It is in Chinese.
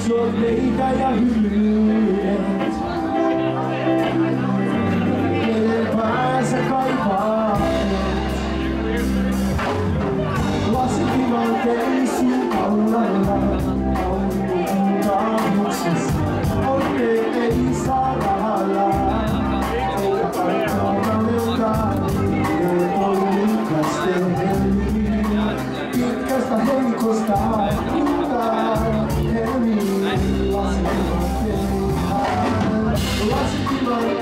说你该要去旅。